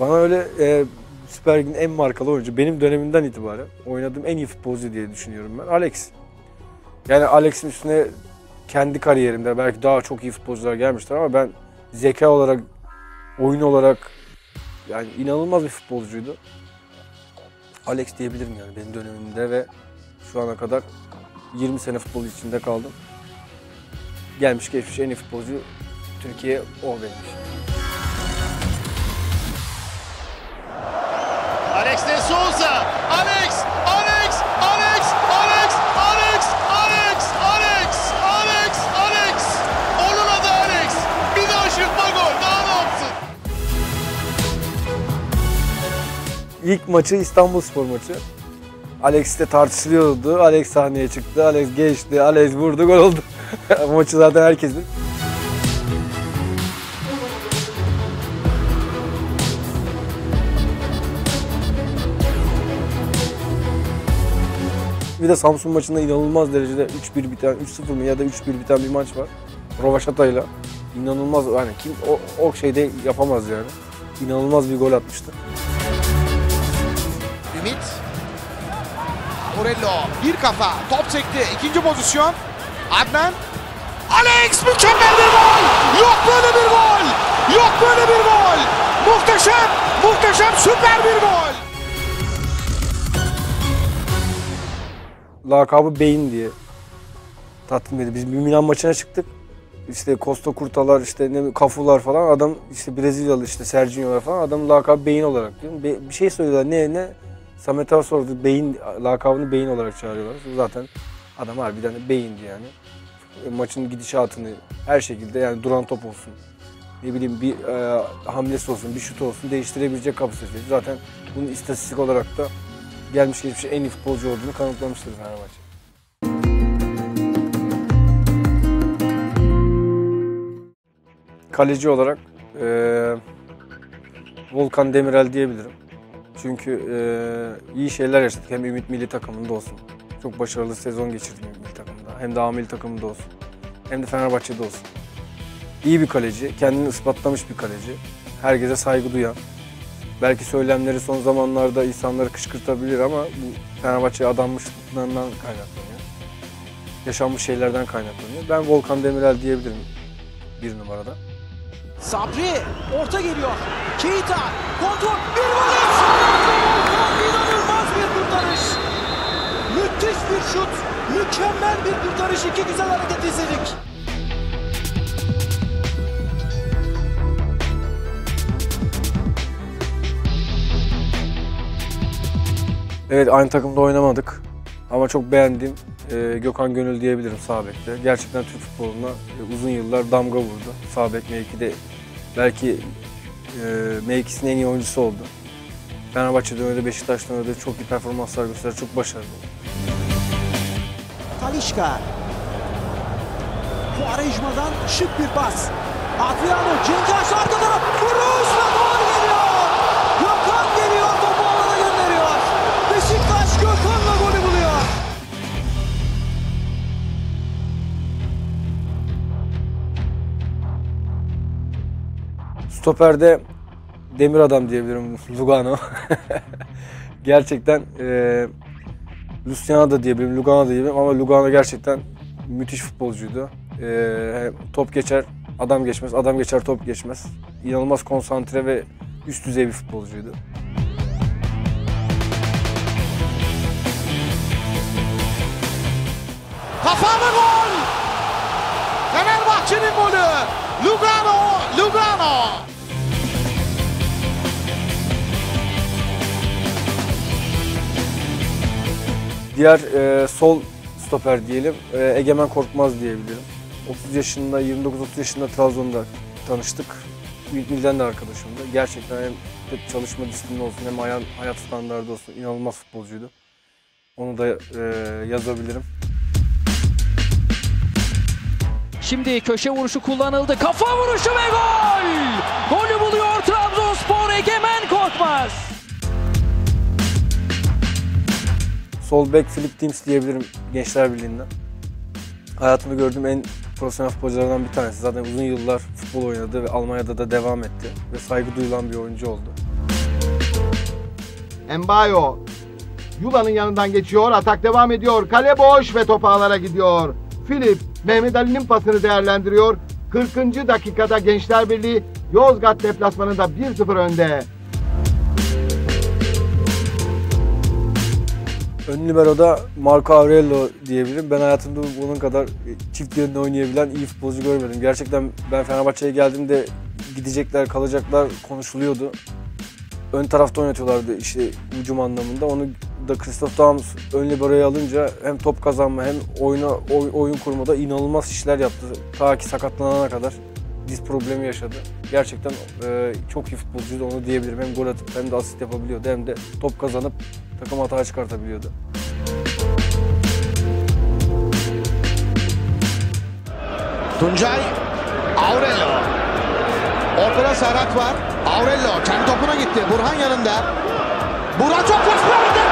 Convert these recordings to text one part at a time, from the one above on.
Bana öyle e, Süper Lig'in en markalı oyuncu benim dönemimden itibaren oynadığım en iyi futbolcu diye düşünüyorum ben. Alex. Yani Alex'in üstüne kendi kariyerimde belki daha çok iyi futbolcular gelmiştir ama ben zeka olarak, oyun olarak yani inanılmaz bir futbolcuydu. Alex diyebilirim yani benim dönemimde ve şu ana kadar 20 sene futbol içinde kaldım. Gelmiş geçmiş en iyi futbolcu Türkiye o benim Alex de Souza. Alex, Alex, Alex, Alex, Alex, Alex, Alex, Alex, Alex. Onun adı Alex. Bir daha şırtma gol. Daha ne yapsın? İlk maçı İstanbul Spor maçı. Alex de tartışılıyordu. Alex sahneye çıktı. Alex geçti. Alex vurdu. Gol oldu. Maçı zaten herkesin. Bir de Samsun maçında inanılmaz derecede 3-1 biten, 3-0 mı ya da 3-1 biten bir maç var. Rovaşata'yla. İnanılmaz yani kim o, o şeyde yapamaz yani. İnanılmaz bir gol atmıştı. Ümit. Morello bir kafa top çekti. İkinci pozisyon. Adnan. Alex mükemmel bir gol. Yok böyle bir gol. Yok böyle bir gol. Muhteşem. Muhteşem süper bir gol. Lakabı Beyin diye tatmin edildi. Biz bir Milan maçına çıktık. İşte Costa Curta'lar, işte ne Cafu'lar falan adam işte Brezilyalı işte Serginho'lar falan adamın lakabı Beyin olarak diyorum. Be- bir şey söylüyorlar ne ne? Samet Ağa sordu. Beyin lakabını Beyin olarak çağırıyorlar. Zaten adam harbiden de Beyindi yani. E, Maçın gidişatını her şekilde yani duran top olsun. Ne bileyim bir e, hamlesi olsun, bir şut olsun değiştirebilecek kapasitesi. Zaten bunun istatistik olarak da gelmiş geçmiş en iyi futbolcu olduğunu kanıtlamıştır Fenerbahçe. Kaleci olarak eee, Volkan Demirel diyebilirim. Çünkü eee, iyi şeyler yaşadık. Hem Ümit Milli takımında olsun. Çok başarılı sezon geçirdim Ümit Milli takımında. Hem de A Milli takımında olsun. Hem de Fenerbahçe'de olsun. İyi bir kaleci, kendini ispatlamış bir kaleci. Herkese saygı duyan, Belki söylemleri son zamanlarda insanları kışkırtabilir ama bu Fenerbahçe'ye adanmışlığından kaynaklanıyor. Yaşanmış şeylerden kaynaklanıyor. Ben Volkan Demirel diyebilirim bir numarada. Sabri orta geliyor. Keita kontrol bir vuruş. İnanılmaz bir kurtarış. Müthiş bir şut. Mükemmel bir kurtarış. İki güzel hareket izledik. Evet aynı takımda oynamadık ama çok beğendiğim e, Gökhan Gönül diyebilirim sağ bekte. Gerçekten Türk futboluna e, uzun yıllar damga vurdu. Sağ bek mevkide belki e, mevkisinin en iyi oyuncusu oldu. Fenerbahçe'de oynadı, Beşiktaş'ta oynadı. Çok iyi performanslar gösterdi. Çok başarılı. Talişka. Quaresma'dan şık bir pas. Adriano arka taraf. Vuruş ve Stoper'de demir adam diyebilirim Lugano. gerçekten e, Luciano da diyebilirim, Lugano da diyebilirim ama Lugano gerçekten müthiş futbolcuydu. E, top geçer, adam geçmez, adam geçer, top geçmez. İnanılmaz konsantre ve üst düzey bir futbolcuydu. Kafalı gol. Fenerbahçe'nin golü. Lugano. Lugano. Diğer e, sol stoper diyelim, e, Egemen Korkmaz diyebilirim. 30 yaşında, 29-30 yaşında Trabzon'da tanıştık. Milden de arkadaşımdı. Gerçekten hem çalışma disiplini olsun hem hayat standardı olsun inanılmaz futbolcuydu. Onu da e, yazabilirim. Şimdi köşe vuruşu kullanıldı. Kafa vuruşu ve gol! Golü buluyor Trabzonspor Egemen Korkmaz. Sol bek Philip Teams diyebilirim Gençler Birliği'nden. Hayatımda gördüğüm en profesyonel futbolculardan bir tanesi. Zaten uzun yıllar futbol oynadı ve Almanya'da da devam etti. Ve saygı duyulan bir oyuncu oldu. Embayo. Yula'nın yanından geçiyor. Atak devam ediyor. Kale boş ve top ağlara gidiyor. Filip Mehmet Ali'nin pasını değerlendiriyor. 40. dakikada Gençler Birliği Yozgat deplasmanında 1-0 önde. Ön libero'da Marco Aurelio diyebilirim. Ben hayatımda bunun kadar çift yönde oynayabilen iyi futbolcu görmedim. Gerçekten ben Fenerbahçe'ye geldiğimde gidecekler, kalacaklar konuşuluyordu. Ön tarafta oynatıyorlardı işte hücum anlamında. Onu da Christoph Daums ön libero'ya alınca hem top kazanma hem oyuna, oy- oyun kurmada inanılmaz işler yaptı. Ta ki sakatlanana kadar diz problemi yaşadı. Gerçekten e, çok iyi futbolcuydu onu diyebilirim. Hem gol atıp hem de asist yapabiliyordu hem de top kazanıp takım hata çıkartabiliyordu. Tuncay Aurelio. Ortada Serhat var. Aurelio kendi topuna gitti. Burhan yanında. Burhan çok hoş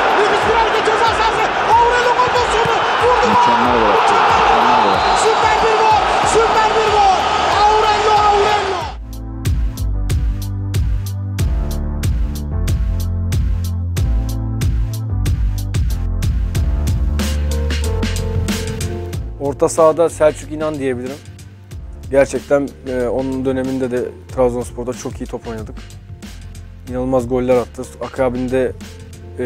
bir hareket. Ceza sahası. Aurelio gol pozisyonu. Vurdu? Mükemmel gol. Süper bir gol. Süper bir gol. Aurelio Aurelio. Orta sahada Selçuk İnan diyebilirim. Gerçekten e, onun döneminde de Trabzonspor'da çok iyi top oynadık. İnanılmaz goller attı. Akabinde e,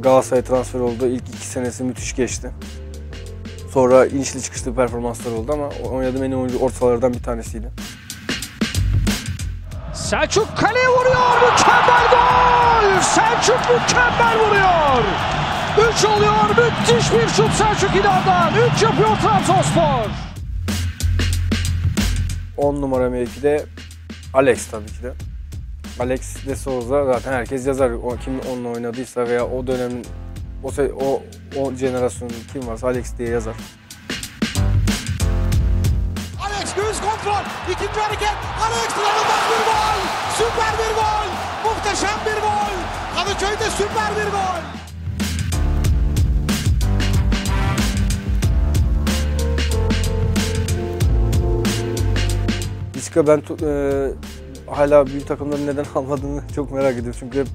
Galatasaray transfer oldu. İlk iki senesi müthiş geçti. Sonra inişli çıkışlı performanslar oldu ama oynadığım en iyi oyuncu ortalardan bir tanesiydi. Selçuk kaleye vuruyor. Mükemmel gol. Selçuk mükemmel vuruyor. 3 oluyor. Müthiş bir şut Selçuk İnan'dan. 3 yapıyor Trabzonspor. 10 numara mevkide Alex tabii ki de. Alex de Souza zaten herkes yazar. O kim onunla oynadıysa veya o dönemin o o o jenerasyonun kim varsa Alex diye yazar. Alex göğüs kontrol. İkinci hareket. Alex inanılmaz bir gol. Süper bir gol. Muhteşem bir gol. Kadıköy'de süper bir gol. Vizca ben e, hala büyük takımların neden almadığını çok merak ediyorum. Çünkü hep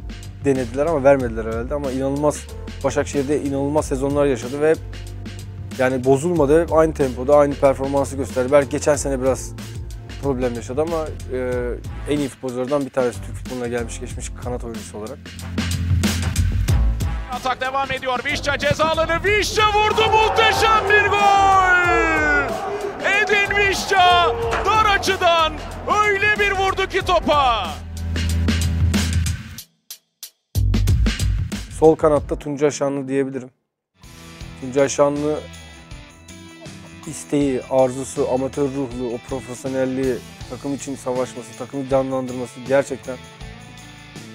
denediler ama vermediler herhalde. Ama inanılmaz Başakşehir'de inanılmaz sezonlar yaşadı ve hep yani bozulmadı. Hep aynı tempoda, aynı performansı gösterdi. Belki geçen sene biraz problem yaşadı ama e, en iyi futbolculardan bir tanesi Türk futboluna gelmiş geçmiş kanat oyuncusu olarak. Atak devam ediyor. Vişça cezalarını Vişça vurdu. Muhteşem bir gol. Edin Vişça dar açıdan öyle bir vurdu ki topa. Sol kanatta Tuncay Şanlı diyebilirim. Tuncay Şanlı isteği, arzusu, amatör ruhlu, o profesyonelliği, takım için savaşması, takımı canlandırması gerçekten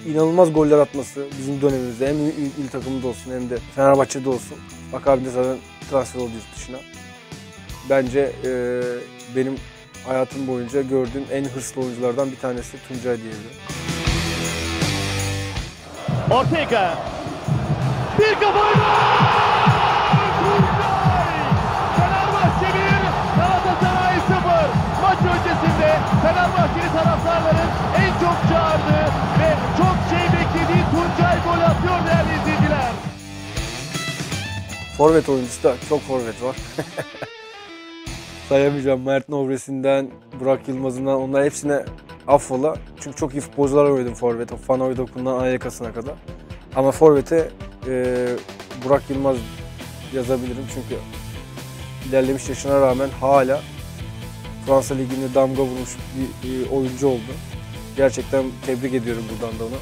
inanılmaz goller atması bizim dönemimizde hem il, il takımında olsun hem de Fenerbahçe'de olsun. Akabinde zaten transfer oldu yurt dışına. Bence eee, benim hayatım boyunca gördüğüm en hırslı oyunculardan bir tanesi Tuncay diyebilirim. Ortega. Bir kafa Fenerbahçe 1, Galatasaray 0. Maç öncesinde Fenerbahçeli taraftarların en çok çağırdığı ve çok şey beklediği Tuncay gol atıyor değerli izleyiciler. Forvet oyuncusu da çok forvet var. Sayamayacağım. Mert Novresi'nden, Burak Yılmaz'ından onlar hepsine affola. Çünkü çok iyi futbolcular oynadım forvet. O Fanoy Dokun'dan Ayakası'na kadar. Ama forvete e, Burak Yılmaz yazabilirim. Çünkü ilerlemiş yaşına rağmen hala Fransa Ligi'nde damga vurmuş bir, bir oyuncu oldu. Gerçekten tebrik ediyorum buradan da onu.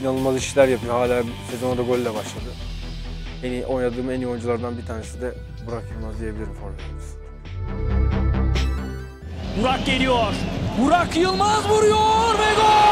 İnanılmaz işler yapıyor. Hala sezona da golle başladı. En iyi oynadığım en iyi oyunculardan bir tanesi de Burak Yılmaz diyebilirim forvetimiz. Burak geliyor. Burak Yılmaz vuruyor ve gol!